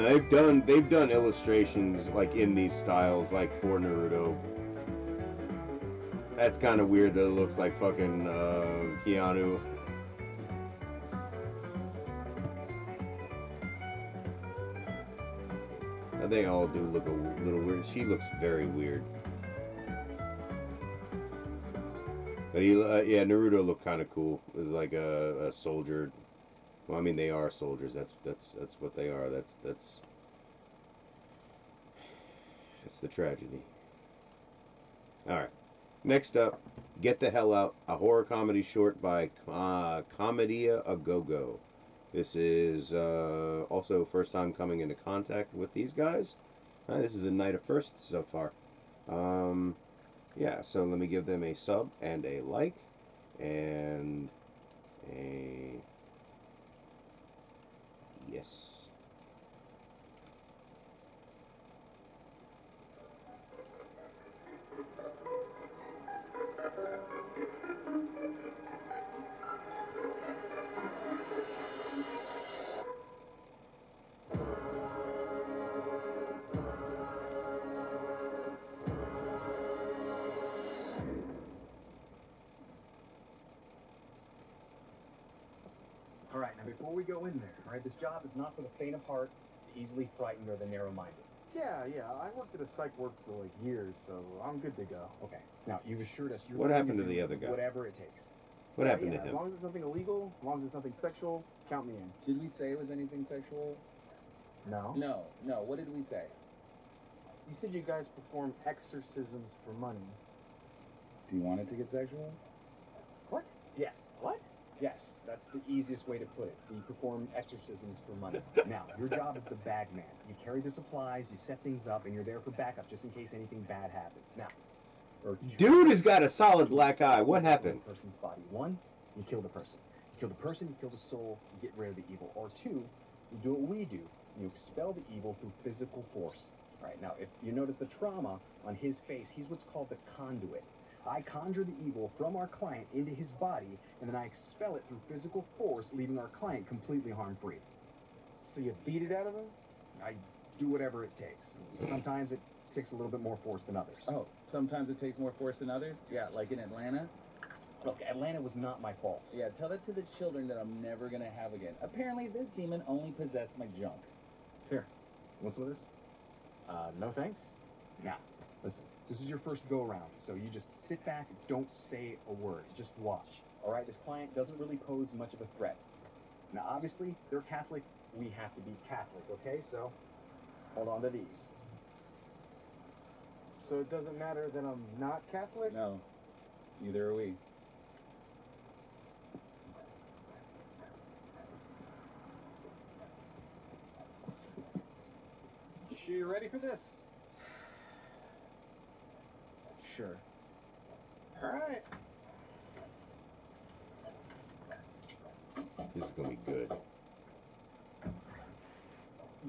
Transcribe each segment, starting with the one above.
And they've done they've done illustrations like in these styles, like for Naruto. That's kind of weird that it looks like fucking uh, Keanu. They all do look a little weird. She looks very weird. But he, uh, yeah, Naruto looked kind of cool. It was like a, a soldier. Well, I mean, they are soldiers. That's that's that's what they are. That's that's. It's the tragedy. All right. Next up, Get the Hell Out, a horror comedy short by uh, Comedia a Go Go. This is uh, also first time coming into contact with these guys. Uh, this is a night of firsts so far. Um, yeah, so let me give them a sub and a like and a yes. Is not for the faint of heart, the easily frightened, or the narrow-minded. Yeah, yeah. I worked at a psych ward for like years, so I'm good to go. Okay. Now you've assured us you're What happened to do the other guy? Whatever it takes. What Yeah, happened yeah, to As him? long as it's nothing illegal, as long as it's nothing sexual, count me in. Did we say it was anything sexual? No. No, no. What did we say? You said you guys perform exorcisms for money. Do you want it to get sexual? What? Yes. What? Yes, that's the easiest way to put it. We perform exorcisms for money. now, your job is the bag man. You carry the supplies, you set things up, and you're there for backup just in case anything bad happens. Now, Dude has got a solid black eye. What happened? person's body. One, you kill the person. You kill the person, you kill the soul, you get rid of the evil. Or two, you do what we do. You expel the evil through physical force. All right, now if you notice the trauma on his face, he's what's called the conduit. I conjure the evil from our client into his body, and then I expel it through physical force, leaving our client completely harm-free. So you beat it out of him? I do whatever it takes. Sometimes it takes a little bit more force than others. Oh, sometimes it takes more force than others. Yeah, like in Atlanta. Look, Atlanta was not my fault. Yeah, tell that to the children that I'm never gonna have again. Apparently, this demon only possessed my junk. Here, want some of this? Uh, no thanks. Now, listen, this is your first go around, so you just sit back, don't say a word, just watch. All right, this client doesn't really pose much of a threat. Now, obviously, they're Catholic, we have to be Catholic, okay? So, hold on to these. So it doesn't matter that I'm not Catholic? No, neither are we. You sure you're ready for this? Sure. All right. This is gonna be good.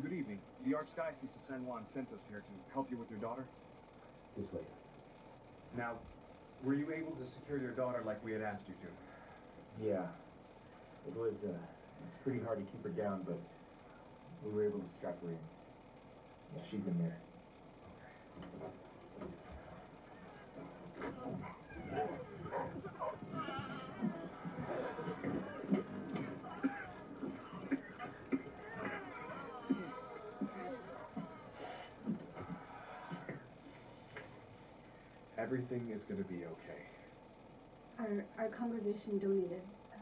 Good evening. The Archdiocese of San Juan sent us here to help you with your daughter. This way. Now, were you able to secure your daughter like we had asked you to? Yeah. It was, uh, it was pretty hard to keep her down, but we were able to strap her in. Yeah, she's in there. Everything is going to be okay. Our, our congregation donated uh,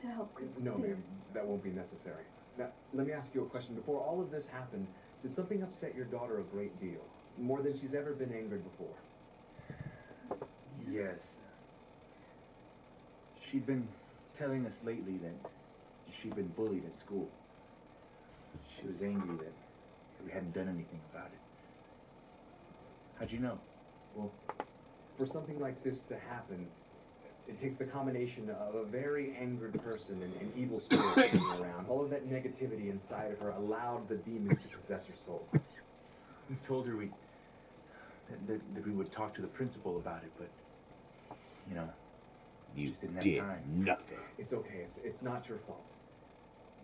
to help Christy. No, please. ma'am, that won't be necessary. Now, let me ask you a question. Before all of this happened, did something upset your daughter a great deal? More than she's ever been angered before? Yes. She'd been telling us lately that she'd been bullied at school. She was angry that we hadn't done anything about it. How'd you know? Well, for something like this to happen, it takes the combination of a very angered person and an evil spirit hanging around. All of that negativity inside of her allowed the demon to possess her soul. We told her we that, that, that we would talk to the principal about it, but you know, You Just didn't have did time. nothing. It's okay. It's it's not your fault.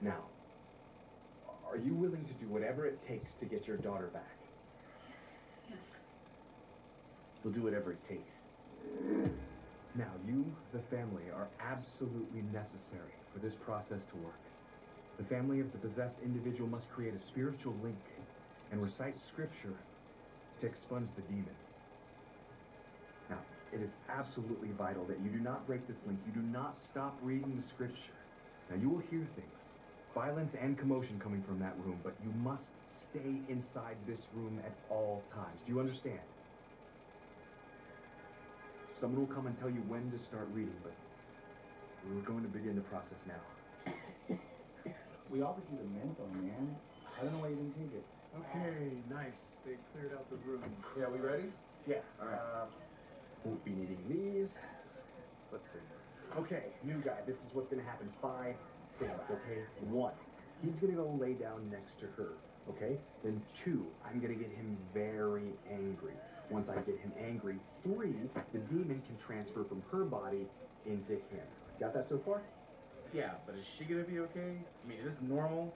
Now, Are you willing to do whatever it takes to get your daughter back? Yes. Yes. We'll do whatever it takes. Now, you, the family, are absolutely necessary for this process to work. The family of the possessed individual must create a spiritual link and recite scripture to expunge the demon. Now, it is absolutely vital that you do not break this link. You do not stop reading the scripture. Now, you will hear things, violence and commotion coming from that room, but you must stay inside this room at all times. Do you understand? Someone will come and tell you when to start reading, but we're going to begin the process now. We offered you the menthol, man. I don't know why you didn't take it. Okay, nice. They cleared out the room. Yeah, we ready? Yeah. All right. Uh, won't be needing these. Let's see. Okay, new guy. This is what's gonna happen. Five things. Okay. One, he's gonna go lay down next to her. Okay. Then two, I'm gonna get him very angry. Once I get him angry, three, the demon can transfer from her body into him. Got that so far? Yeah, but is she gonna be okay? I mean, is this normal?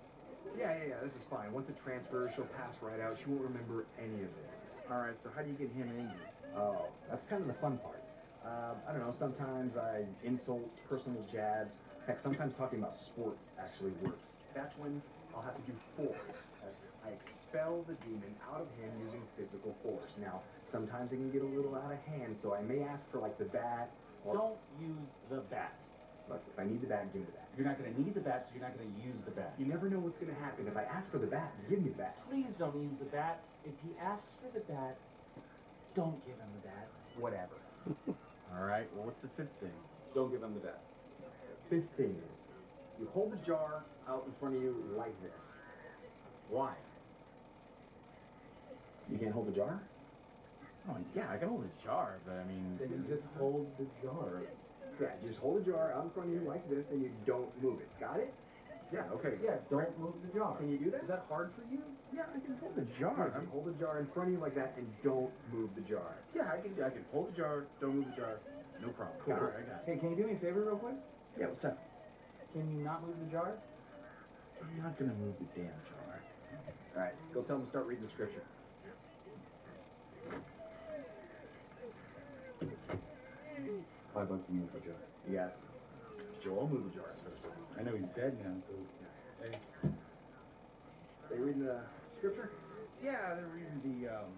Yeah, yeah, yeah. This is fine. Once it transfers, she'll pass right out. She won't remember any of this. All right, so how do you get him angry? Oh, that's kind of the fun part. Um, I don't know, sometimes I insults, personal jabs. Heck, sometimes talking about sports actually works. That's when I'll have to do four. That's I expel the demon out of him using physical force. Now, sometimes it can get a little out of hand, so I may ask for like the bat. Or, Don't use the bat. Look, if I need the bat, give me the bat. You're not gonna need the bat, so you're not gonna use the bat. You never know what's gonna happen. If I ask for the bat, give me the bat. Please don't use the bat. If he asks for the bat, don't give him the bat. Whatever. All right, well, what's the fifth thing? Don't give him the bat. Fifth thing is, you hold the jar out in front of you like this. Why? You can't hold the jar? Oh, yeah, I can hold the jar, but I mean, Then you just hold the jar. Yeah, you just hold the jar out in front of you like this and you don't move it. Got it? Yeah, okay. Yeah, don't move the jar. Can you do that? Is that hard for you? Yeah, I can hold the Good. jar. You hold the jar in front of you like that and don't move the jar. Yeah, I can. I can hold the jar. Don't move the jar. No problem. Cool. All right, I got it. Hey, can you do me a favor real quick? Yeah, what's up? Can you not move the jar? I'm not gonna move the damn jar. All right, go tell them to start reading the scripture. Five bucks and use the jar. You got it. Joel, move the jars first. I know he's dead now, so. Hey. They reading the scripture? Yeah, they're reading the um,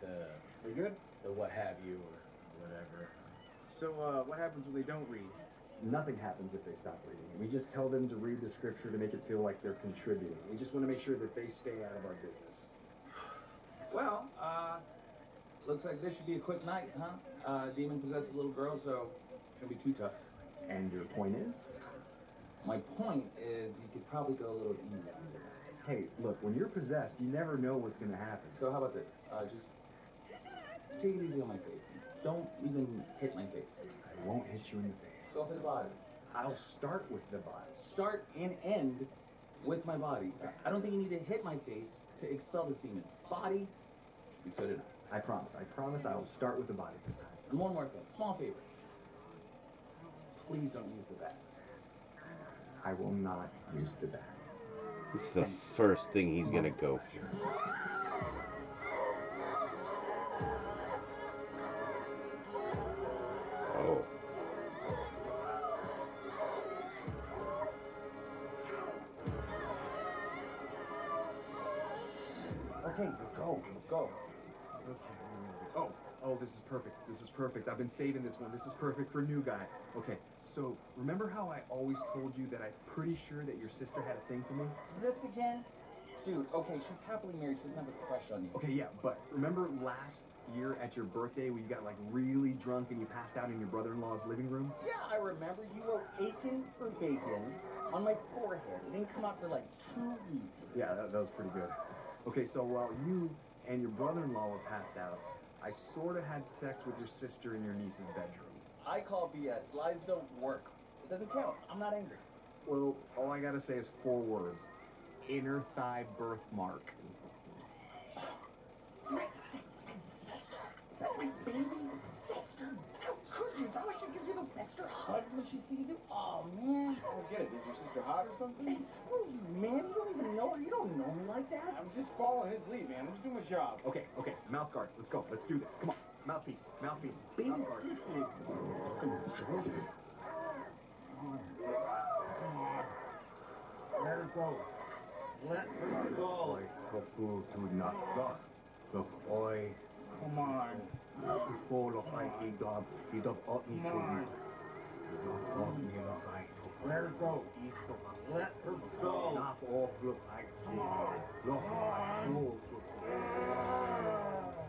the We good? the what have you or whatever. So, uh, what happens when they don't read? Nothing happens if they stop reading. We just tell them to read the scripture to make it feel like they're contributing. We just want to make sure that they stay out of our business. Well, uh, looks like this should be a quick night, huh? Uh, demon possessed little girl, so shouldn't be too tough. And your point is? My point is, you could probably go a little her. Hey, look, when you're possessed, you never know what's going to happen. So how about this? Uh, just take it easy on my face. Don't even hit my face. I won't hit you in the face. Go for the body. I'll start with the body. Start and end with my body. I don't think you need to hit my face to expel this demon. Body should be good enough. I promise. I promise I will start with the body this time. And one more thing, small favor. Please don't use the bat. I will not use the bat. It's the first thing he's gonna go for. This is perfect. This is perfect. I've been saving this one. This is perfect for new guy. Okay, so remember how I always told you that I'm pretty sure that your sister had a thing for me? This again? Dude, okay, she's happily married. She doesn't have a crush on you. Okay, yeah, but remember last year at your birthday when you got like really drunk and you passed out in your brother-in-law's living room? Yeah, I remember you wrote aching for bacon on my forehead. It didn't come out for like two weeks. Yeah, that, that was pretty good. Okay, so while you and your brother-in-law were passed out, I sort of had sex with your sister in your niece's bedroom. I call BS. Lies don't work. It doesn't count. I'm not angry. Well, all I gotta say is four words. Inner thigh birthmark. My sister. That's my baby sister. How could you? That's why she gives you those extra hugs when she sees you? Oh man. I don't get it. Is your sister hot or something? It's screw you, man. You don't even know her. You don't know me like that. I'm just following his lead, man. I'm just doing my job. Okay, okay, mouth guard. Let's go. Let's do this. Come on. Mouthpiece. Mouthpiece. Baby. Mouth guard. Let her go. Let her go. tofu to not look. Look, oi. Come on. Before look like he dog. He dog Let her go, Easter. Let her go. Not all look like to. Look like to.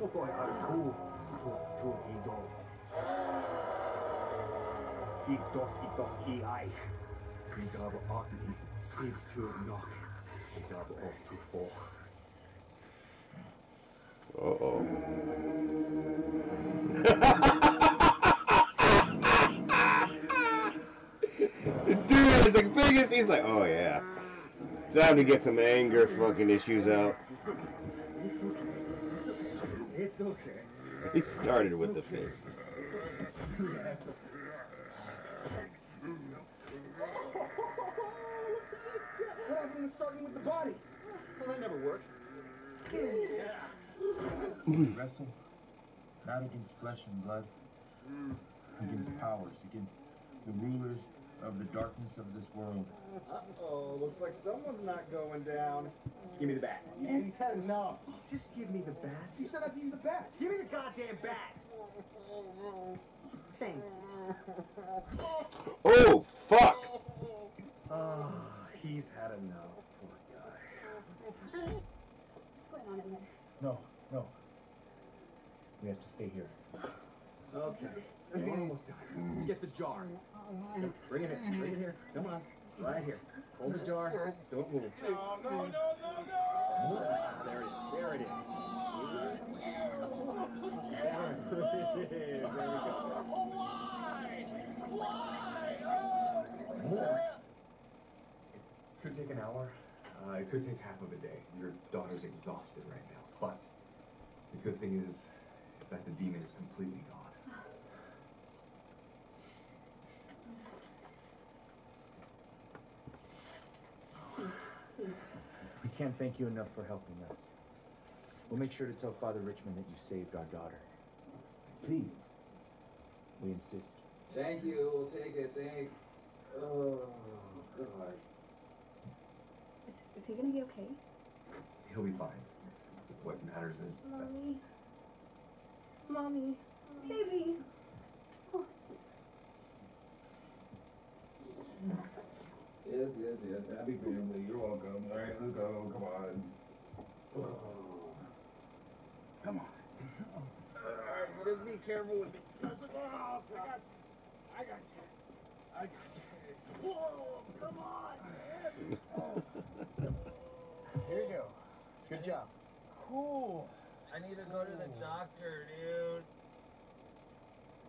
Look a two. To, to, he dog. He does, he does, he I. He dog me. Save to knock. Dog ought to fall. Uh oh. Dude is the biggest. He's like, oh yeah. Time to get some anger fucking issues out. It's okay. It's okay. It's okay. He started with the it's okay. What happened to starting with the body? Well, that never works. Wrestle not against flesh and blood, against powers, against the rulers of the darkness of this world. Uh-oh, looks like someone's not going down. Give me the bat. Man, he's had enough. Just give me the bat. You said not to use the bat. Give me the goddamn bat. Thank you. Oh fuck! Ah, he's had enough, poor guy. What's going on in there? No, no. We have to stay here. Okay, we're almost done. Get the jar. Bring it in. Bring it here. Come on. Right here. Hold the jar. Don't move. No, no, no, no, no! There it is. There it is. There it is. There we go. It could take an hour. Uh, it could take half of a day. Your daughter's exhausted right now. But the good thing is, is that the demon is completely gone. Please, please. We can't thank you enough for helping us. We'll make sure to tell Father Richmond that you saved our daughter. Please. We insist. Thank you. We'll take it. Thanks. Oh, God. Is, is he gonna be okay? He'll be fine. What matters is that Mommy. Mommy. Baby. Yes, yes, yes. Happy family. You're welcome. All right, let's go. Come on. Oh. Come on. Alright, just be careful with me. Oh, That's it. Oh, I got you. I got you. I got you. Whoa, come on, man. Oh. Here you go. Good job. Cool. I need to go to the doctor, dude.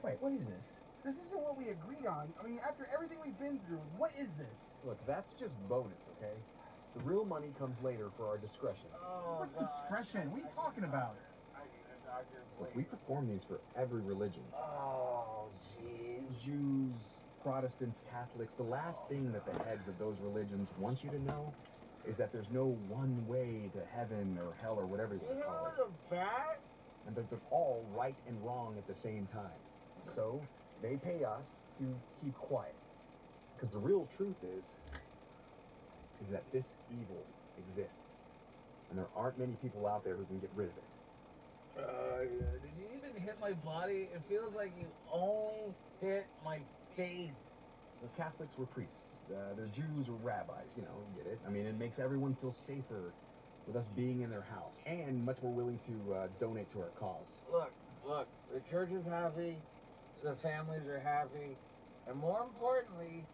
Wait, what is this? This isn't what we agreed on. I mean, after everything we've been through, what is this? Look, that's just bonus, okay? The real money comes later for our discretion. Oh, What God. discretion? What are you talking about? I need a doctor, Look, we perform these for every religion. Oh, jeez. Jews, Protestants, Catholics, the last thing that the heads of those religions want you to know is that there's no one way to heaven or hell or whatever you You want to call know it. the bat? And that they're all right and wrong at the same time. So they pay us to keep quiet. Because the real truth is, is that this evil exists. And there aren't many people out there who can get rid of it. Uh, did you even hit my body? It feels like you only hit my face. The Catholics were priests. The, they're Jews were rabbis. You know, you get it. I mean, it makes everyone feel safer with us being in their house and much more willing to uh, donate to our cause. Look, look, the church is happy, the families are happy, and more importantly,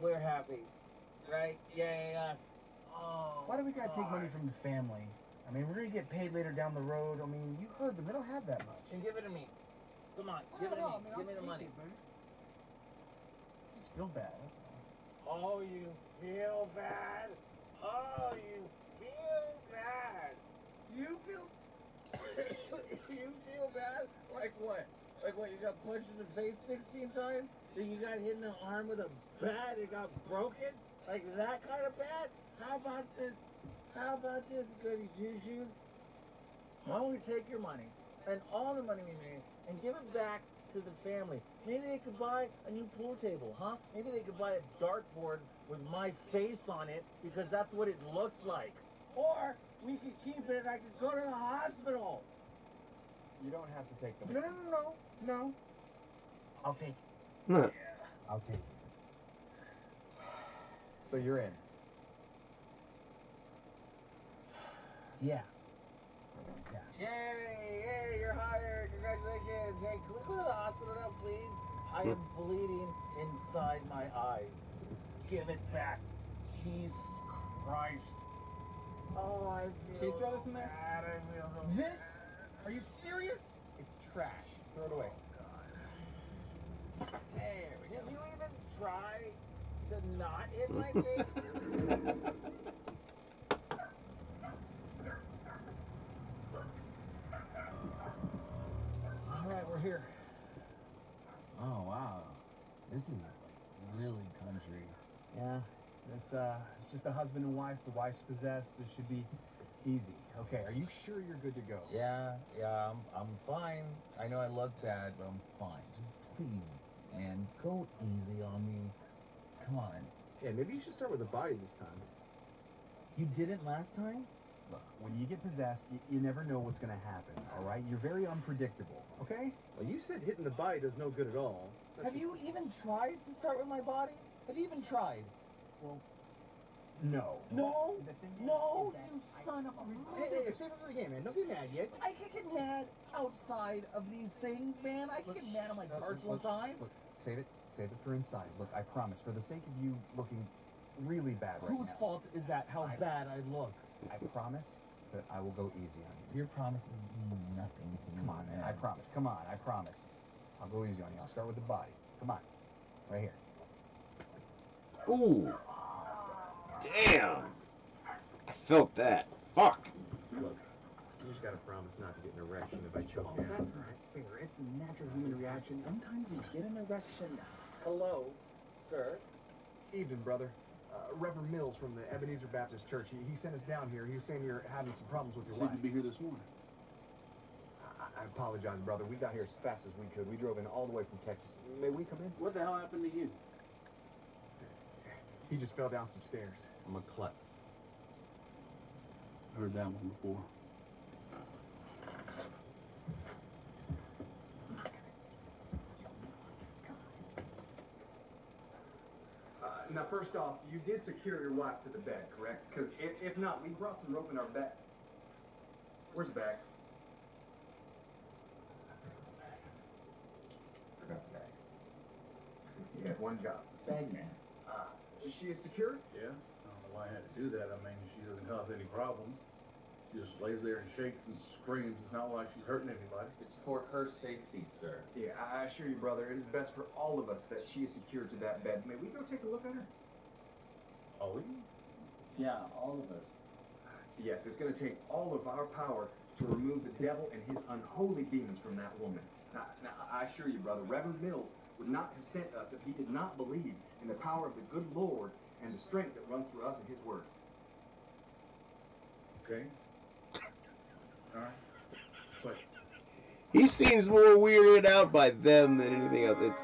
we're happy. Right? Yay, us. Oh. Why do we gotta take money from the family? I mean, we're gonna get paid later down the road. I mean, you heard them; they don't have that much. And give it to me. Come on, give it to me. I mean, give me I'll the money. it, but I just- just feel bad. That's all. Oh, you feel bad? Oh, you feel bad? You feel. you feel bad? Like what? Like what? You got punched in the face 16 times? Then you got hit in the arm with a bat and got broken? Like that kind of bat? How about this? How about this, goody shoes? Why don't we take your money and all the money we made and give it back to the family? Maybe they could buy a new pool table, huh? Maybe they could buy a dartboard with my face on it because that's what it looks like. Or we could keep it and I could go to the hospital. You don't have to take the No, no, no, no, no. I'll take it. Huh. I'll take it. So you're in. Yeah. yeah. Yay, yay, you're hired. Congratulations. Hey, can we go to the hospital now, please? I am hmm. bleeding inside my eyes. Give it back. Jesus Christ. Oh, I feel Can you throw this in there? Bad. I feel so This? Are you serious? It's trash. Throw it away. Hey, did you even try to not hit my face? All right, we're here. Oh wow, this is really country. Yeah, it's, it's uh, it's just a husband and wife. The wife's possessed. This should be easy. Okay, are you sure you're good to go? yeah, yeah, I'm, I'm fine. I know I look bad, but I'm fine. Just please, man, go easy on me. Come on. Yeah, maybe you should start with the body this time. You didn't last time? Look, when you get possessed, you, you never know what's gonna happen. All right, you're very unpredictable. Okay? Well, you said hitting the body does no good at all. That's Have you even tried to start with my body? Have you even tried? Well, no. No, The thing is- no, is that you I- son of a Hey, hey, save it for the game, man. Don't get mad yet. I can get mad outside of these things, man. I can Look, get mad on my look, personal look, time. Look, save it. Save it for inside. Look, I promise. For the sake of you looking really bad right Whose now, fault is that? How I- bad I look? I promise that I will go easy on you. Your promises mean nothing to me. Come on, man. I promise. Come on. I promise. I'll go easy on you. I'll start with the body. Come on. Right here. Ooh. Damn. I felt that. Fuck. Look, you just gotta promise not to get an erection if I choke you. Oh, that's not fair. It's a natural human reaction. Sometimes you get an erection. Hello, sir. Evening, brother. Uh, Reverend Mills from the Ebenezer Baptist Church. He, he sent us down here. He was saying you're having some problems with your Seemed wife. to be here this morning. I, I apologize, brother. We got here as fast as we could. We drove in all the way from Texas. May we come in? What the hell happened to you? He just fell down some stairs. I'm a klutz. Heard that one before. Uh, now, first off, you did secure your wife to the bed, correct? Because if, if not, we brought some rope in our bed. Where's the bag? I forgot the bag. You had one job. Bag man. Uh, she is secured? Yeah. I don't know why I had to do that. I mean, she doesn't cause any problems. She just lays there and shakes and screams. It's not like she's hurting anybody. It's for her safety, sir. Yeah, I I assure you, brother, it is best for all of us that she is secured to that bed. May we go take a look at her? Oh, we? Yeah, all of us. Yes, it's going to take all of our power to remove the devil and his unholy demons from that woman. Now, now, I assure you, brother, Reverend Mills would not have sent us if he did not believe in the power of the good Lord and the strength that runs through us in his word. Okay. All right. But He seems more weirded out by them than anything else. It's.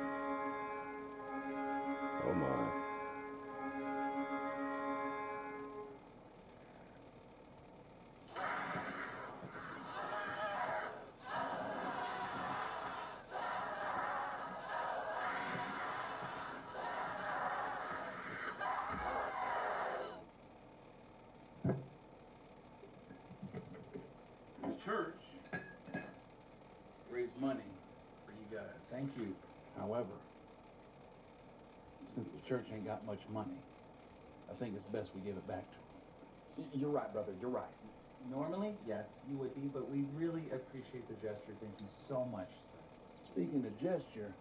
Church raised money for you guys. Thank you. However, since the church ain't got much money, I think it's best we give it back to Y- You're right, brother, you're right. Normally, yes, you would be, but we really appreciate the gesture. Thank you so much, sir. Speaking of gesture,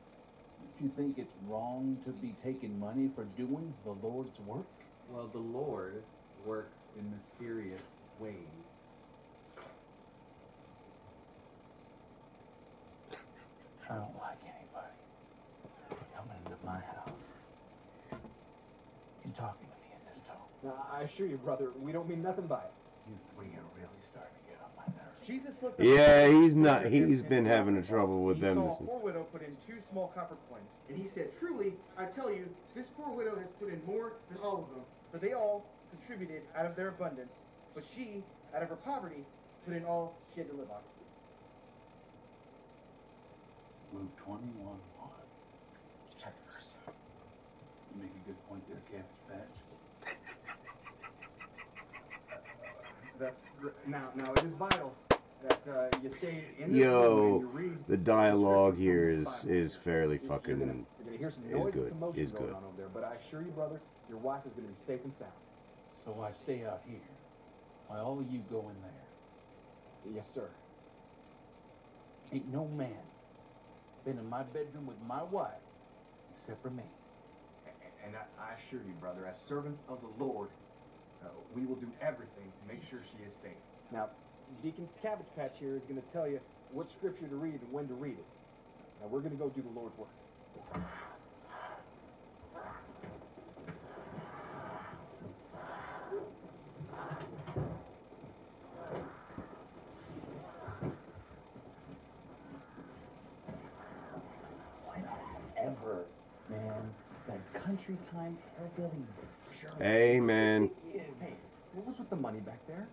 do you think it's wrong to be taking money for doing the Lord's work? Well, the Lord works in mysterious ways. I don't like anybody coming into my house and talking to me in this tone. Now, I assure you, brother, we don't mean nothing by it. You three are really starting to get on my nerves. Jesus looked Yeah, he's not. He's been having a trouble with he them. Saw a poor widow put in two small copper coins, and he said, "Truly, I tell you, this poor widow has put in more than all of them, for they all contributed out of their abundance, but she, out of her poverty, put in all she had to live on." Luke 21 1. Check the verse. You make a good point there, Cabbage Patch. That's now. Now it is vital that uh, you stay in this room Yo, and you read the dialogue scripture here is fairly You're- fucking. You're gonna, you're gonna hear some is good, and commotion is going good. on over there, but I assure you, brother, your wife is gonna be safe and sound. So I stay out here while all of you go in there. Yes, sir. Ain't no man been in my bedroom with my wife except for me. And I, I assure you, brother, as servants of the Lord, uh, we will do everything to make sure she is safe. Now, Deacon Cabbage Patch here is going to tell you what scripture to read and when to read it. Now, we're going to go do the Lord's work. Whatever, man. That country time hillbilly jerk. Hey, man. Hey, what was with the money back there?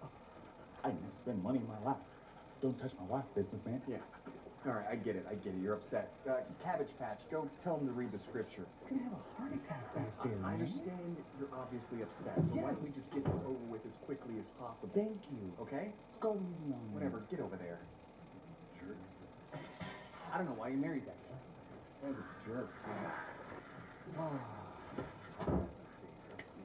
I never spend money in my life. Don't touch my wife, businessman. Yeah. All right, I get it. I get it. You're upset. Uh, Cabbage Patch, go tell him to read the scripture. He's gonna have a heart attack back there, I man. understand that you're obviously upset, so why don't we just get this over with as quickly as possible? Thank you. Okay? Go easy on me. Whatever. Get over there. Jerk. I don't know why you married that guy. That was a jerk. All right, let's see. Let's see.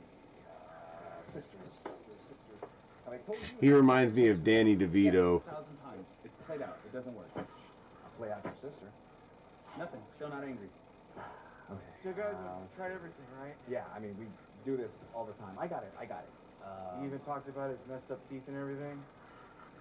Uh, sisters, sisters, sisters. Have I told you? He reminds me of Danny DeVito. Yes, a thousand times. It's played out. It doesn't work. I'll play out your sister. Nothing. Still not angry. Okay. So you guys uh, have tried everything, right? Yeah, I mean, we do this all the time. I got it. I got it. Uh, You even talked about his messed up teeth and everything.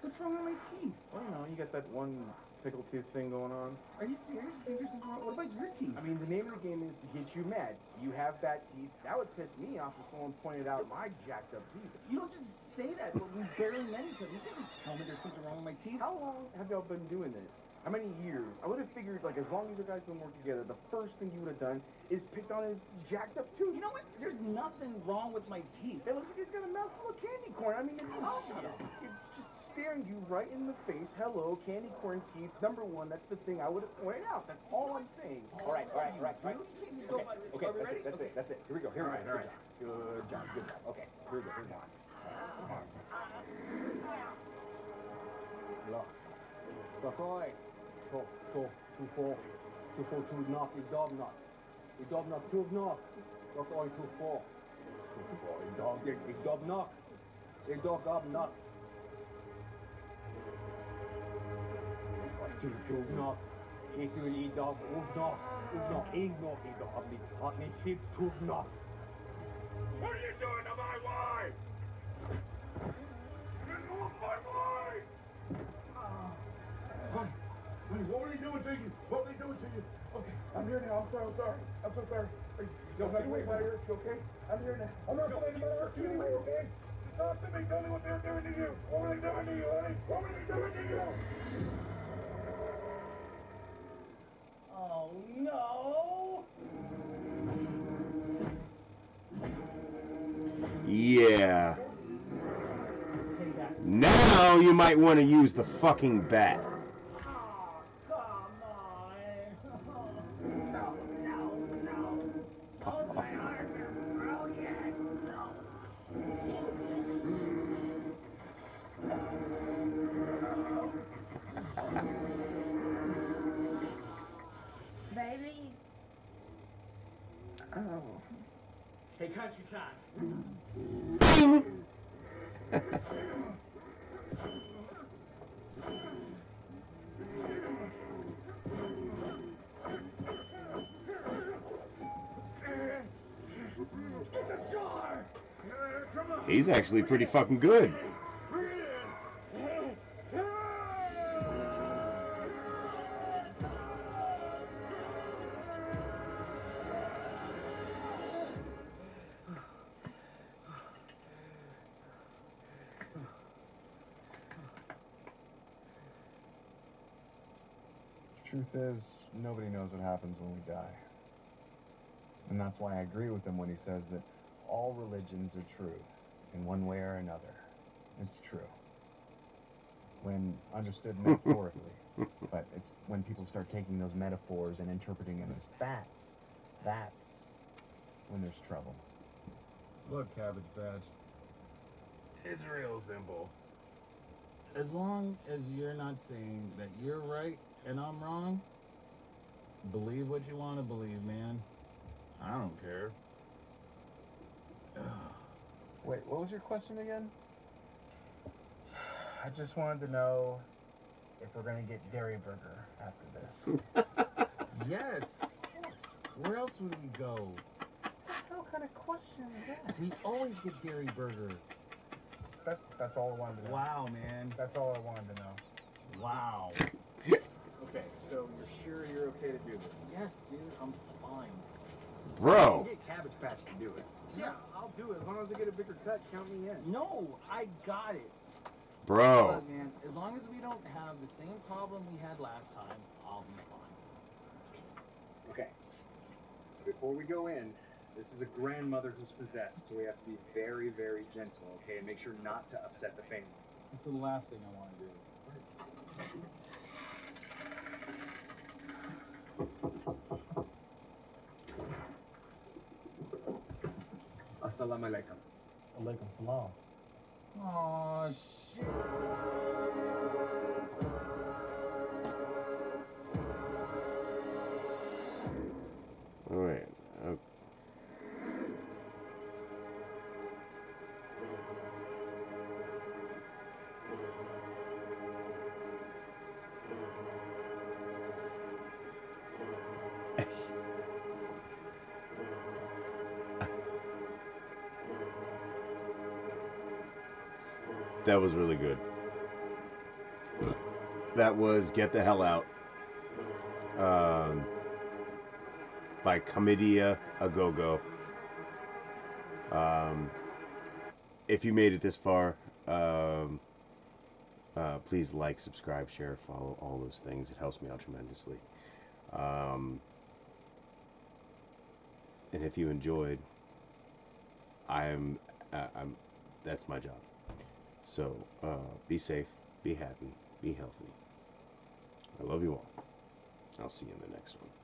What's wrong with my teeth? Well, you know, you got that one pickle tooth thing going on. Are you serious? Think there's? What about your teeth? I mean, the name of the game is to get you mad. You have bad teeth. That would piss me off if someone pointed out my jacked up teeth. You don't just say that, but we barely met each other. You can't just tell me there's something wrong with my teeth. How long have y'all been doing this? How many years? I would have figured, like, as long as you guys been working together, the first thing you would have done is picked on his jacked up tooth. You know what? There's nothing wrong with my teeth. It looks like he's got a mouthful of candy corn. I mean, it's obvious. It's just staring you right in the face. Hello, candy corn teeth. Number one, that's the thing I would have pointed out. That's all I'm saying. All right, all right, all right, right. Dude, you can't just go Okay, okay, that's it, that's it, that's it. Here we go, here we go. Good job, good job, good job. Okay, here we go, here we go. Look, look, oi. To, to, two four, two four, two knock, i dog knock. I dog knock, two knock. Look, oi, two four. Two four, i dog, i dog knock. I dog up knock. Oi, two, two knock. Ik doe i dag ook nog, ook nog één nog i dag op die, op die sip toe. What are you doing to my wife? Off my wife! Honey, what were they doing to you? What were they doing to you? Okay, I'm here now. I'm sorry. I'm sorry. I'm so sorry. Are you, Yo, I'm get away from. You okay? I'm here now. I'm not Yo, going anywhere. get away from okay? Stop them. They tell me what they're doing to you. What were they doing to you, honey? What were they doing to you? Oh Oh, no! Yeah. Now you might want to use the fucking bat. Oh. Hey, country time. He's actually pretty fucking good. That's why I agree with him when he says that all religions are true, in one way or another. It's true. When understood metaphorically. but it's when people start taking those metaphors and interpreting them as facts, that's when there's trouble. Look, Cabbage Patch. It's real simple. As long as you're not saying that you're right and I'm wrong, believe what you want to believe, man. I don't care. Wait, what was your question again? I just wanted to know if we're gonna get Dairy Burger after this. yes, of course. Where else would we go? What the hell kind of question is that? We always get Dairy Burger. That that's all I wanted to know. Wow, man. That's all I wanted to know. Wow. Okay, so you're sure you're okay to do this? Yes, dude, I'm fine. Bro. You get Cabbage Patch to do it. Yeah, I'll do it as long as I get a bigger cut. Count me in. No, I got it. Bro. Look, man, as long as we don't have the same problem we had last time, I'll be fine. Okay. Before we go in, this is a grandmother who's possessed, so we have to be very, very gentle, okay? And make sure not to upset the family. This is the last thing I want to do. Assalamu alaikum. Alaikum salam. Oh shit. All right. Uh, That was really good. That was Get the Hell Out. Um, by Comedia a Go Go. Um, if you made it this far, um, uh, please like, subscribe, share, follow, all those things. It helps me out tremendously. Um, and if you enjoyed, I'm, uh, I'm, that's my job. So uh, be safe, be happy, be healthy. I love you all. I'll see you in the next one.